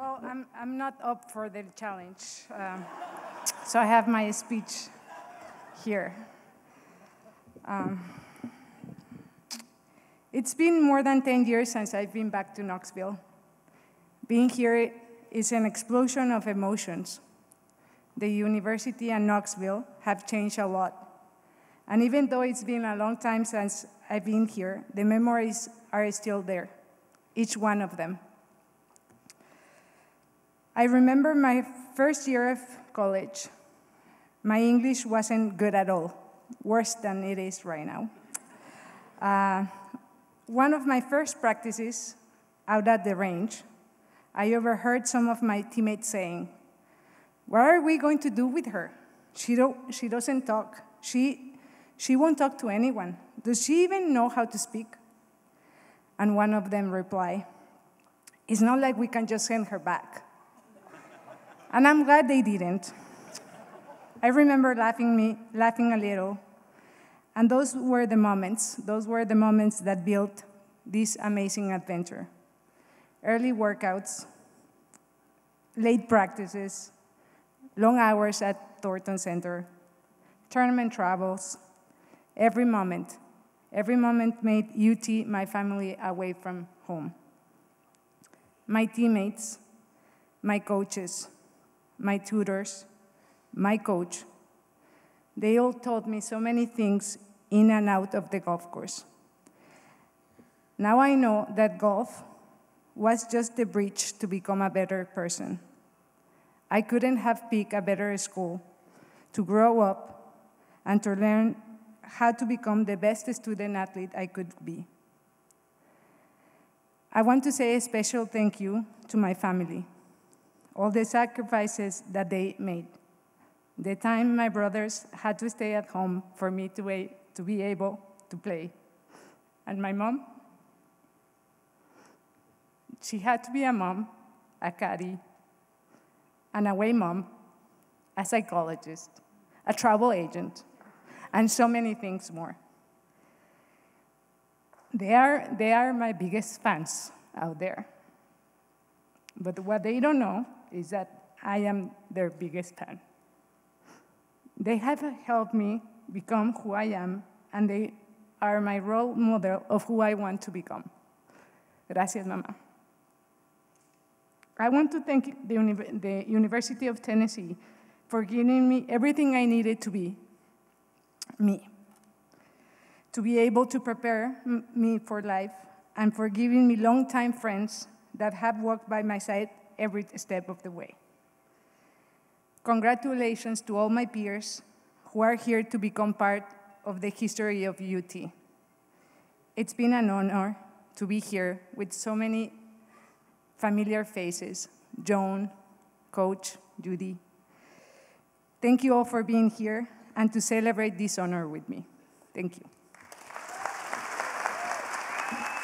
Well, I'm, I'm not up for the challenge. Um, so I have my speech here. Um, it's been more than 10 years since I've been back to Knoxville. Being here is an explosion of emotions. The university and Knoxville have changed a lot. And even though it's been a long time since I've been here, the memories are still there, each one of them. I remember my first year of college. My English wasn't good at all, worse than it is right now. Uh, one of my first practices out at the range, I overheard some of my teammates saying, What are we going to do with her? She, don't, she doesn't talk. She, she won't talk to anyone. Does she even know how to speak? And one of them replied, It's not like we can just send her back. And I'm glad they didn't. I remember laughing, me, laughing a little. And those were the moments, those were the moments that built this amazing adventure. Early workouts, late practices, long hours at Thornton Center, tournament travels, every moment, every moment made UT my family away from home. My teammates, my coaches, my tutors, my coach. They all taught me so many things in and out of the golf course. Now I know that golf was just the bridge to become a better person. I couldn't have picked a better school to grow up and to learn how to become the best student athlete I could be. I want to say a special thank you to my family all the sacrifices that they made. The time my brothers had to stay at home for me to, wait, to be able to play. And my mom, she had to be a mom, a caddy, an away mom, a psychologist, a travel agent, and so many things more. They are, they are my biggest fans out there. But what they don't know is that I am their biggest fan. They have helped me become who I am, and they are my role model of who I want to become. Gracias, mamá. I want to thank the, Uni the University of Tennessee for giving me everything I needed to be me, to be able to prepare me for life, and for giving me longtime friends that have walked by my side every step of the way. Congratulations to all my peers who are here to become part of the history of UT. It's been an honor to be here with so many familiar faces, Joan, Coach, Judy. Thank you all for being here and to celebrate this honor with me. Thank you.